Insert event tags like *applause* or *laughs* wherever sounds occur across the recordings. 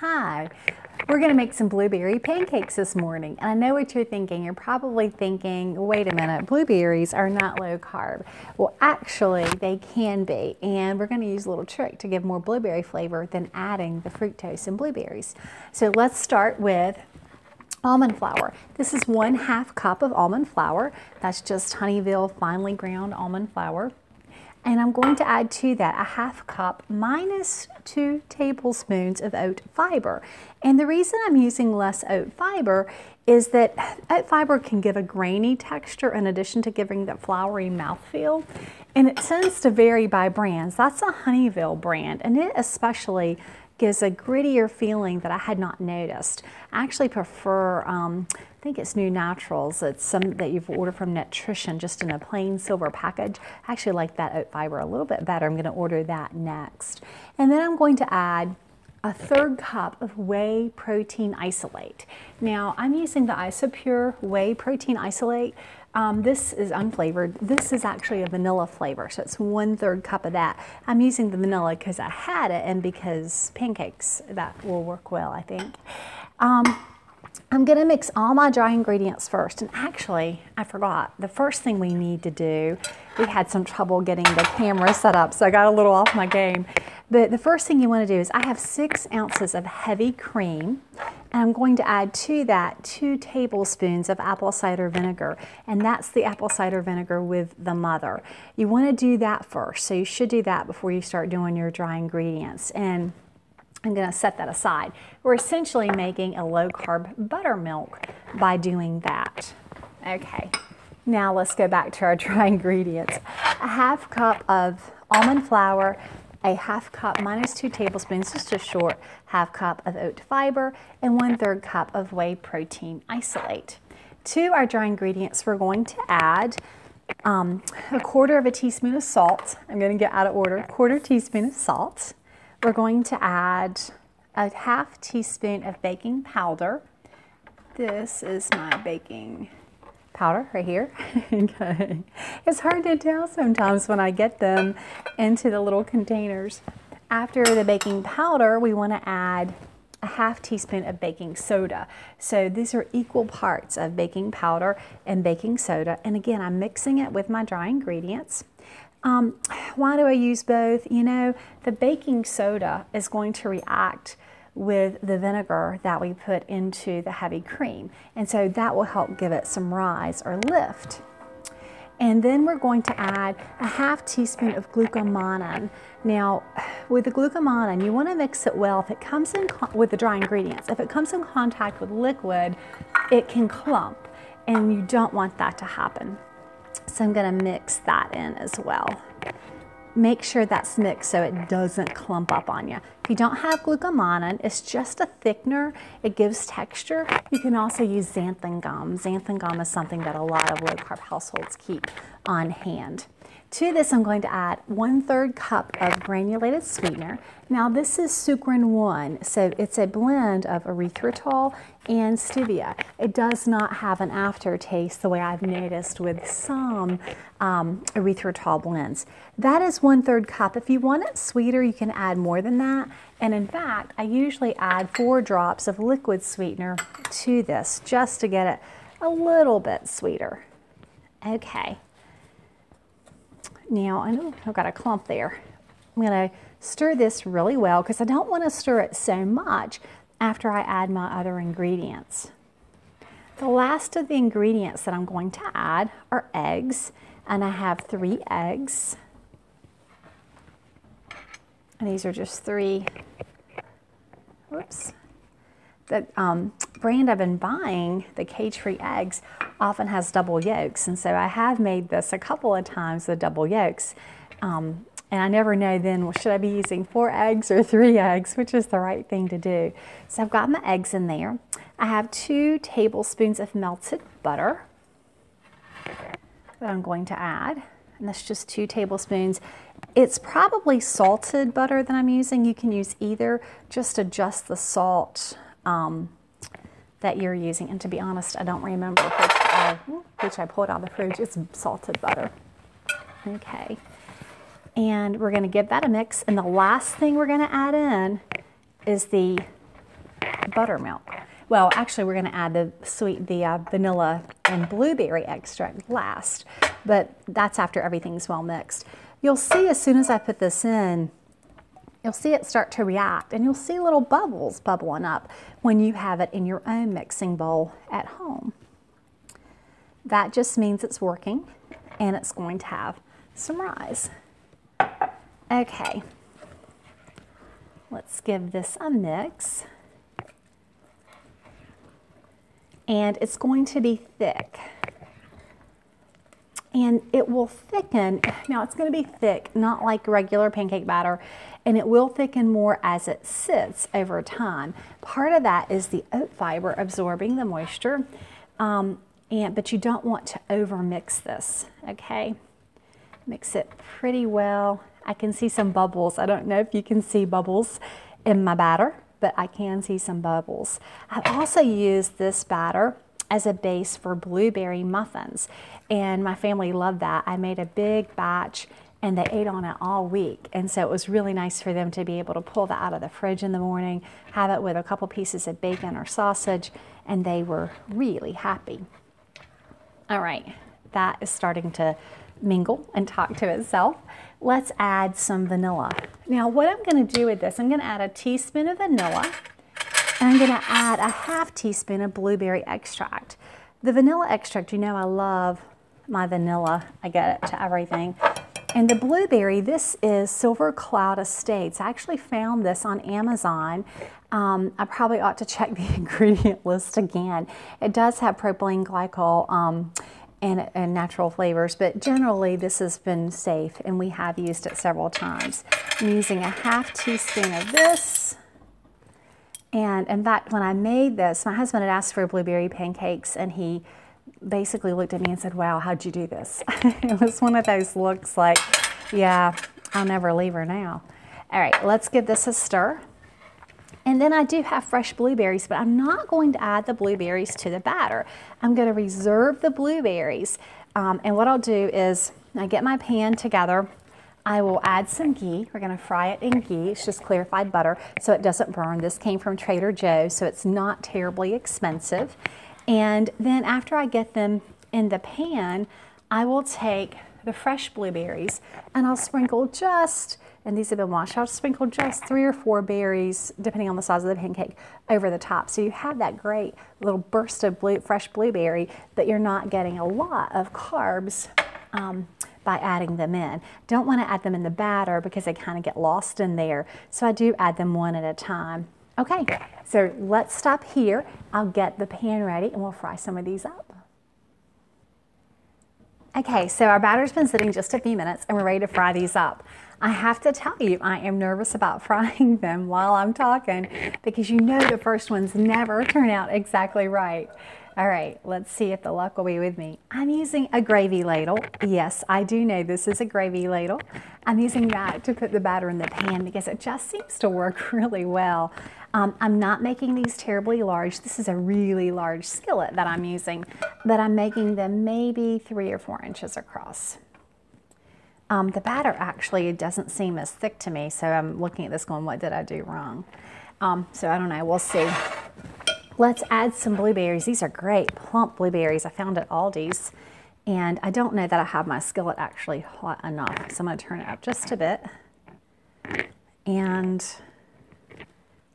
Hi, we're going to make some blueberry pancakes this morning. And I know what you're thinking. You're probably thinking, wait a minute, blueberries are not low carb. Well, actually, they can be. And we're going to use a little trick to give more blueberry flavor than adding the fructose in blueberries. So let's start with almond flour. This is one half cup of almond flour. That's just Honeyville finely ground almond flour. And I'm going to add to that a half cup minus two tablespoons of oat fiber. And the reason I'm using less oat fiber is that oat fiber can give a grainy texture in addition to giving that floury mouthfeel. And it tends to vary by brands. That's a Honeyville brand, and it especially gives a grittier feeling that I had not noticed. I actually prefer, um, I think it's New Naturals. It's some that you've ordered from Netrition just in a plain silver package. I actually like that oat fiber a little bit better. I'm going to order that next. And then I'm going to add a third cup of whey protein isolate. Now I'm using the Isopure whey protein isolate. Um, this is unflavored. This is actually a vanilla flavor, so it's one third cup of that. I'm using the vanilla because I had it and because pancakes, that will work well, I think. Um, I'm gonna mix all my dry ingredients first. And actually, I forgot, the first thing we need to do, we had some trouble getting the camera set up, so I got a little off my game. But the first thing you wanna do is I have six ounces of heavy cream, and I'm going to add to that two tablespoons of apple cider vinegar. And that's the apple cider vinegar with the mother. You wanna do that first, so you should do that before you start doing your dry ingredients. And I'm going to set that aside. We're essentially making a low carb buttermilk by doing that. Okay, now let's go back to our *laughs* dry ingredients. A half cup of almond flour, a half cup minus two tablespoons, just a short half cup of oat fiber, and one third cup of whey protein isolate. To our dry ingredients, we're going to add um, a quarter of a teaspoon of salt. I'm going to get out of order. Quarter teaspoon of salt we're going to add a half teaspoon of baking powder. This is my baking powder right here. okay. *laughs* It's hard to tell sometimes when I get them into the little containers. After the baking powder, we want to add a half teaspoon of baking soda. So these are equal parts of baking powder and baking soda. And again, I'm mixing it with my dry ingredients. Um, why do I use both? You know, the baking soda is going to react with the vinegar that we put into the heavy cream. And so that will help give it some rise or lift. And then we're going to add a half teaspoon of glucomannan. Now, with the glucomannan, you want to mix it well. If it comes in with the dry ingredients, if it comes in contact with liquid, it can clump, and you don't want that to happen. So I'm to mix that in as well. Make sure that's mixed so it doesn't clump up on you. If you don't have glucomannan, it's just a thickener. It gives texture. You can also use xanthan gum. Xanthan gum is something that a lot of low carb households keep on hand. To this, I'm going to add one third cup of granulated sweetener. Now this is Sukrin 1, so it's a blend of erythritol and stevia. It does not have an aftertaste the way I've noticed with some um, erythritol blends. That is one third cup. If you want it sweeter, you can add more than that. And in fact, I usually add four drops of liquid sweetener to this just to get it a little bit sweeter. Okay. Now, I know I've got a clump there. I'm going to stir this really well because I don't want to stir it so much after I add my other ingredients. The last of the ingredients that I'm going to add are eggs, and I have three eggs. And these are just three, whoops, the um, brand I've been buying, the cage-free eggs, often has double yolks. And so I have made this a couple of times with double yolks. Um, and I never know then, well, should I be using four eggs or three eggs, which is the right thing to do. So I've got my eggs in there. I have two tablespoons of melted butter that I'm going to add. And that's just two tablespoons. It's probably salted butter that I'm using. You can use either. Just adjust the salt um, that you're using. And to be honest, I don't remember which I, which I pulled out of the fridge. It's salted butter. Okay. And we're going to give that a mix. And the last thing we're going to add in is the buttermilk. Well, actually, we're going to add the sweet, the uh, vanilla and blueberry extract last, but that's after everything's well mixed. You'll see as soon as I put this in, you'll see it start to react and you'll see little bubbles bubbling up when you have it in your own mixing bowl at home. That just means it's working and it's going to have some rise. Okay, let's give this a mix. And it's going to be thick and it will thicken. Now it's going to be thick, not like regular pancake batter, and it will thicken more as it sits over time. Part of that is the oat fiber absorbing the moisture, um, and but you don't want to over mix this, okay? Mix it pretty well. I can see some bubbles. I don't know if you can see bubbles in my batter, but I can see some bubbles. I've also used this batter as a base for blueberry muffins. And my family loved that. I made a big batch and they ate on it all week. And so it was really nice for them to be able to pull that out of the fridge in the morning, have it with a couple pieces of bacon or sausage, and they were really happy. All right, that is starting to mingle and talk to itself. Let's add some vanilla. Now what I'm gonna do with this, I'm gonna add a teaspoon of vanilla, and I'm gonna add a half teaspoon of blueberry extract. The vanilla extract, you know I love my vanilla. I get it to everything. And the blueberry, this is Silver Cloud Estates. I actually found this on Amazon. Um, I probably ought to check *laughs* the ingredient list again. It does have propylene glycol um, and, and, natural flavors, but generally this has been safe and we have used it several times. I'm using a half teaspoon of this. And in fact, when I made this, my husband had asked for blueberry pancakes and he basically looked at me and said, wow, how'd you do this? *laughs* it was one of those looks like, yeah, I'll never leave her now. All right, let's give this a stir. And then I do have fresh blueberries, but I'm not going to add the blueberries to the batter. I'm going to reserve the blueberries. Um, and what I'll do is I get my pan together. I will add some ghee. We're going to fry it in ghee. It's just clarified butter so it doesn't burn. This came from Trader Joe's, so it's not terribly expensive. And then after I get them in the pan, I will take the fresh blueberries and I'll sprinkle just, and these have been washed, I'll sprinkle just three or four berries, depending on the size of the pancake, over the top. So you have that great little burst of blue, fresh blueberry, but you're not getting a lot of carbs um, by adding them in. Don't want to add them in the batter because they kind of get lost in there. So I do add them one at a time. Okay, so let's stop here. I'll get the pan ready and we'll fry some of these up. Okay, so our batter's been sitting just a few minutes and we're ready to fry these up. I have to tell you, I am nervous about *laughs* frying them while I'm talking because you know the first ones never turn out exactly right. All right, let's see if the luck will be with me. I'm using a gravy ladle. Yes, I do know this is a gravy ladle. I'm using that to put the batter in the pan because it just seems to work *laughs* really well. Um, I'm not making these terribly large. This is a really large skillet that I'm using, but I'm making them maybe three or four inches across. Um, the batter actually doesn't seem as thick to me, so I'm looking at this going, what did I do wrong? Um, so I don't know, we'll see. Let's add some blueberries. These are great, plump blueberries. I found at Aldi's. And I don't know that I have my skillet actually hot enough, so I'm gonna turn it up just a bit. And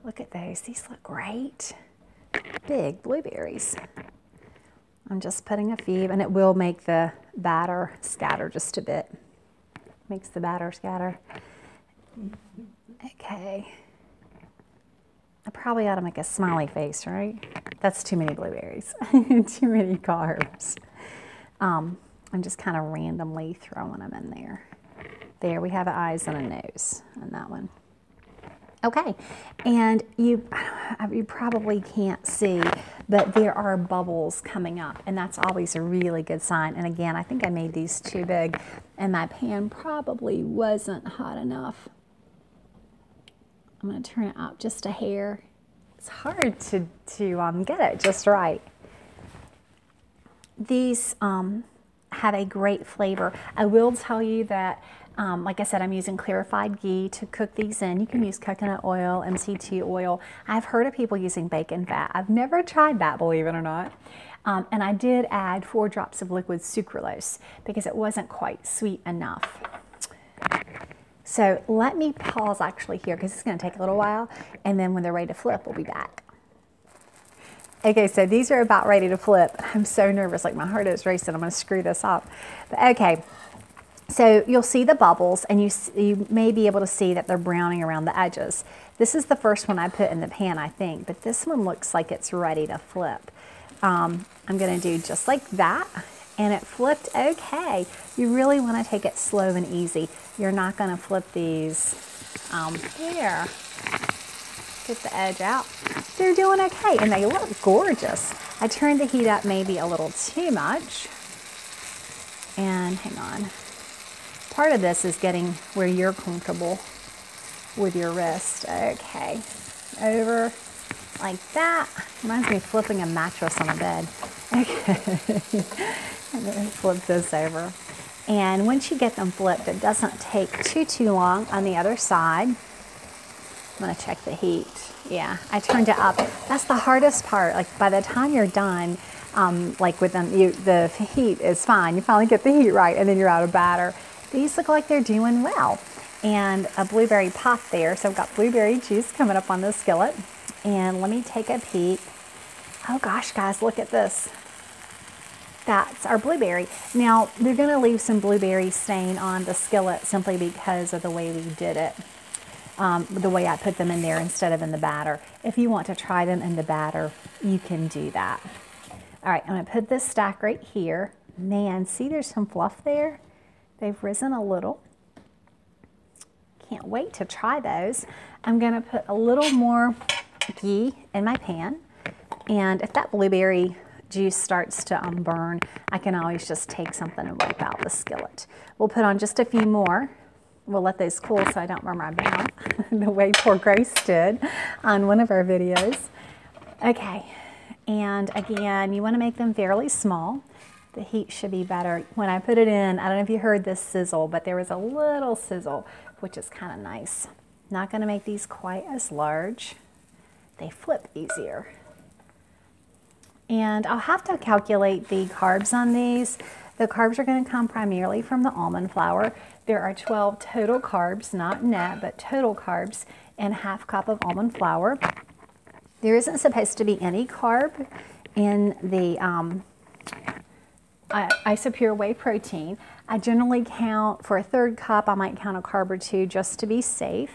Look at those. These look great. Big blueberries. I'm just putting a few, and it will make the batter scatter just a bit. Makes the batter scatter. Okay. I probably ought to make a smiley face, right? That's too many blueberries. *laughs* too many carbs. Um, I'm just kind of randomly throwing them in there. There, we have eyes and a nose on that one. Okay, and you, you probably can't see, but there are bubbles coming up, and that's always a really good sign. And again, I think I made these too big, and my pan probably wasn't hot enough. I'm to turn it up just a hair. It's hard to, to um, get it just right. These um, have a great flavor. I will tell you that Um, like I said, I'm using clarified ghee to cook these in. You can use coconut oil, MCT oil. I've heard of people using bacon fat. I've never tried that, believe it or not. Um, and I did add four drops of liquid sucralose because it wasn't quite sweet enough. So let me pause actually here because it's going to take a little while. And then when they're ready to flip, we'll be back. Okay, so these are about ready to flip. I'm so nervous, like my heart is racing. I'm going to screw this up. But okay, so you'll see the bubbles and you, you may be able to see that they're browning around the edges. This is the first one I put in the pan, I think, but this one looks like it's ready to flip. Um, I'm gonna do just like that and it flipped okay. You really wanna take it slow and easy. You're not gonna flip these um, here. Get the edge out. They're doing okay and they look gorgeous. I turned the heat up maybe a little too much. And hang on. Part of this is getting where you're comfortable with your wrist. Okay, over like that. Reminds me of flipping a mattress on a bed. Okay, *laughs* and then flip this over. And once you get them flipped, it doesn't take too, too long on the other side. I'm gonna check the heat. Yeah, I turned it up. That's the hardest part. Like by the time you're done, um, like with them, you, the heat is fine. You finally get the heat right and then you're out of batter. These look like they're doing well. And a blueberry pop there. So I've got blueberry juice coming up on the skillet. And let me take a peek. Oh gosh, guys, look at this. That's our blueberry. Now, they're gonna leave some blueberry stain on the skillet simply because of the way we did it. Um, the way I put them in there instead of in the batter. If you want to try them in the batter, you can do that. All right, I'm gonna put this stack right here. Man, see there's some fluff there? They've risen a little. Can't wait to try those. I'm gonna put a little more ghee in my pan. And if that blueberry juice starts to um, burn, I can always just take something and wipe out the skillet. We'll put on just a few more. We'll let those cool so I don't burn my mouth *laughs* the way poor Grace did on one of our videos. Okay, and again, you wanna make them fairly small the heat should be better. When I put it in, I don't know if you heard this sizzle, but there was a little sizzle, which is kind of nice. Not gonna make these quite as large. They flip easier. And I'll have to calculate the carbs on these. The carbs are gonna come primarily from the almond flour. There are 12 total carbs, not net, but total carbs in half cup of almond flour. There isn't supposed to be any carb in the um, Isopure whey protein. I generally count for a third cup, I might count a carb or two just to be safe.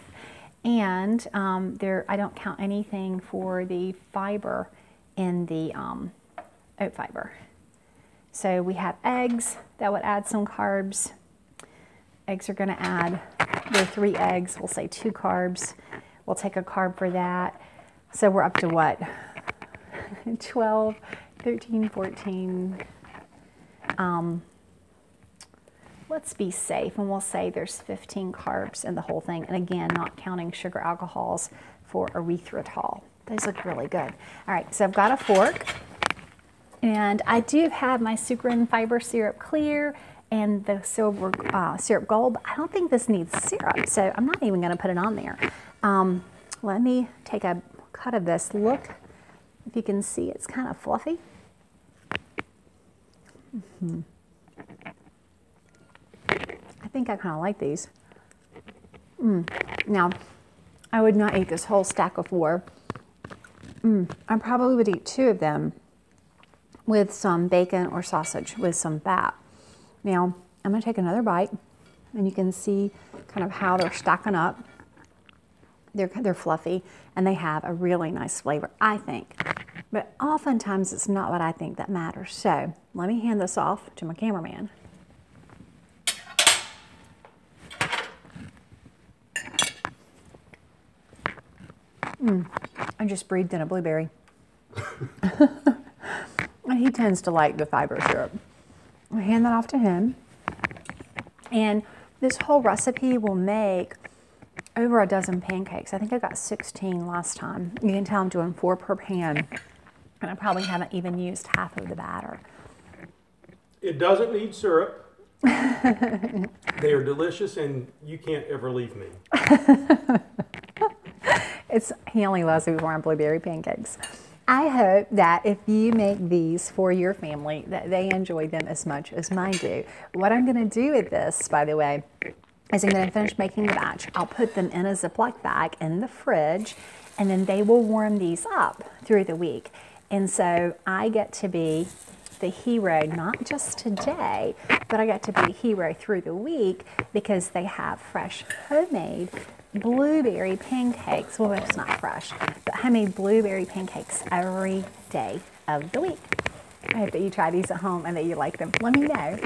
And um, there, I don't count anything for the fiber in the um, oat fiber. So we have eggs that would add some carbs. Eggs are going to add, there are three eggs, we'll say two carbs. We'll take a carb for that. So we're up to what? *laughs* 12, 13, 14, um, let's be safe and we'll say there's 15 carbs in the whole thing. And again, not counting sugar alcohols for erythritol. Those look really good. All right, so I've got a fork and I do have my Sukrin fiber syrup clear and the silver uh, syrup gold. I don't think this needs syrup, so I'm not even gonna put it on there. Um, let me take a cut of this. Look, if you can see, it's kind of fluffy. Mm -hmm. I think I kind of like these. Mm. Now, I would not eat this whole stack of four. Mm. I probably would eat two of them with some bacon or sausage with some fat. Now, I'm going to take another bite, and you can see kind of how they're stacking up. They're, they're fluffy, and they have a really nice flavor, I think. But oftentimes it's not what I think that matters. So let me hand this off to my cameraman. Mm, I just breathed in a blueberry. *laughs* He tends to like the fiber syrup. i hand that off to him. And this whole recipe will make over a dozen pancakes. I think I got 16 last time. You can tell I'm doing four per pan. And I probably haven't even used half of the batter. It doesn't need syrup. *laughs* they are delicious, and you can't ever leave me. *laughs* It's he only loves me for blueberry pancakes. I hope that if you make these for your family, that they enjoy them as much as mine do. What I'm going to do with this, by the way, is I'm going to finish making the batch. I'll put them in a Ziploc bag in the fridge, and then they will warm these up through the week. And so I get to be the hero, not just today, but I get to be a hero through the week because they have fresh homemade blueberry pancakes. Well, it's not fresh, but homemade blueberry pancakes every day of the week. I hope that you try these at home and that you like them. Let me know.